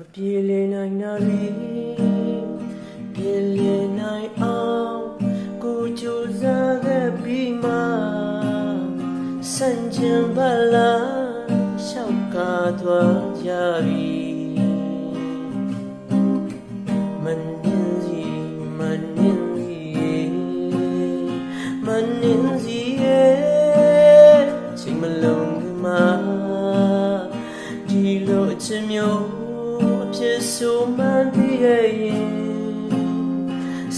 မပြေလည်နိုင်နာရီပြေလည်နိုင်အောင်ကိုကြိုးစားခဲ့ပြီးမှစံချင်ပါလားရှောက်ကားသွားကြပြီမနှင်းစီမနှင်းစီမနှင်းစီရဲ့ချိန်မလုံးကမှဒီလိုအချင်မျိုး ဖြစ်ဆိုမှန်သေးရဲ့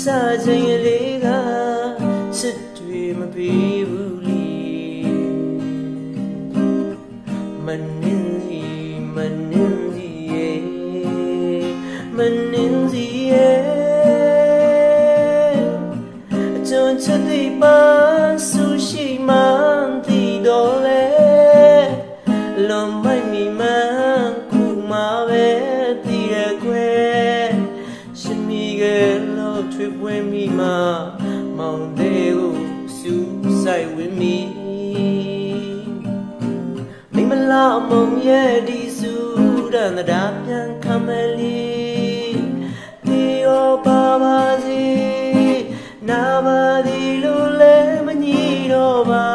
စာချိန်လေးကစစ်တွေမပြီးဘူးလီမနှင်းစီမနှင်းစီမနှင်းစီအကျဉ်းချက်တွေပါဆူရှိမှန်တည်တော်လဲလွန်မိုက် ထွေးပွင့်မိမှမောင်သေးကိုစူးဆိုင်ဝင်မိမိမလာမုံရဲ့ဒီစူဒန်တာပြန်ခမလီဒီယောပါပါစီနာပါဒီလိုလဲမညီတော့ပါ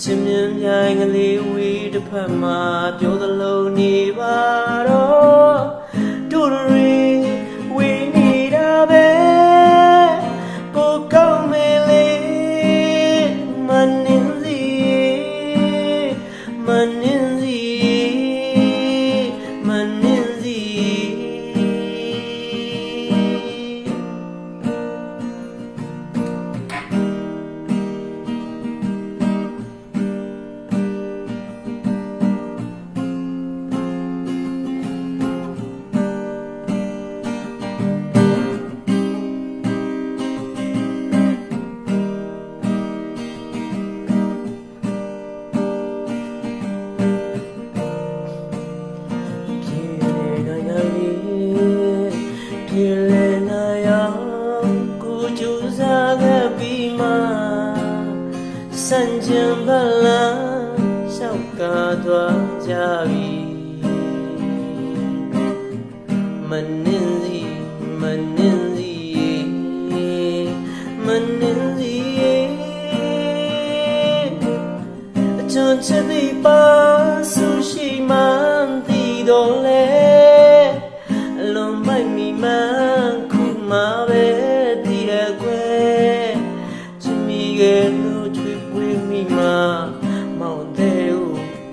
ချင်မြင်မြိုင်ကလေးဝီတစ်ဖက်မှာပြောသလိုနေပါတော့တို့ စံ ကျင်ဗလာရှောက်ကားသွားကြပြီမနှင်းစီမနှင်းစီမနှင်းစီအချွန်ချက်ဒီပါဆူရှိ မှန်တီတော်လဲအလုံးမိုက်မိမှန်ခုမှပဲတည်ရကွယ်ချစ်မိခဲ့လို့ချွေပွေးမိမှမောင်တဲ့ကို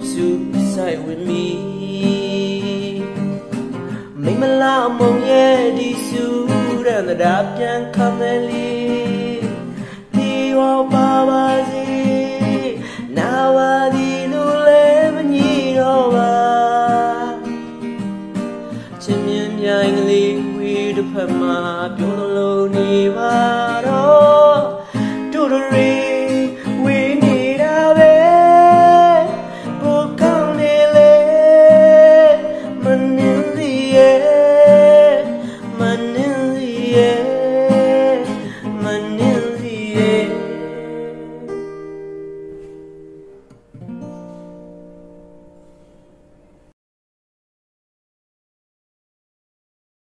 စူးဆိုင်ဝင်မိမိမလာမုံရဲ့ဒီစူရန်တာပြန်ခမယ် တစ်ဖက်မှာပြောလို့နေပါတော့